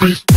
Beat.